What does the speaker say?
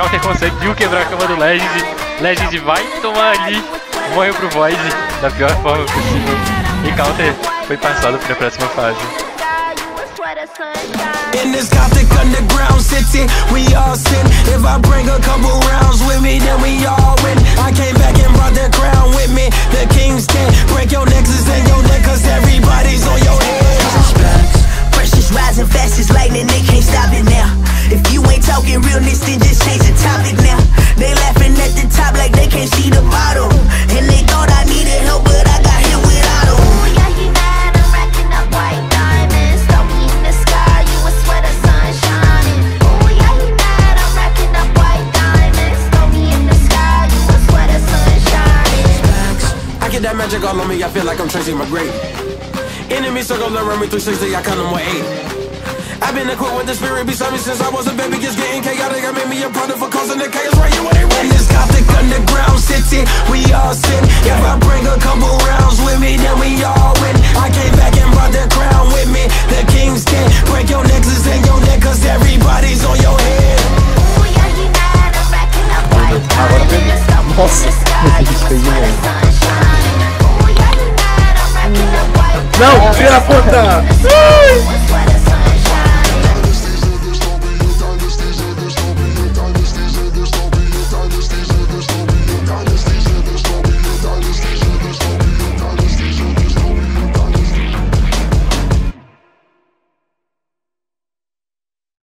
Counter conseguiu quebrar a cama do Legend. Legend vai tomar ali. Morreu pro Void da pior forma possível. E Counter foi passado para a próxima fase. In this gothic underground city, we all sin. If I bring a couple rounds with me, then we all win. I came back and brought Get that magic all on me, I feel like I'm tracing my McGrady. Enemy circle around me 360, I count them with eight. I've been equipped with the spirit beside me since I was a baby. It's getting chaotic. I made me a product for causing the chaos right here when they this gothic underground city. We all sin. Não, da puta! Ai!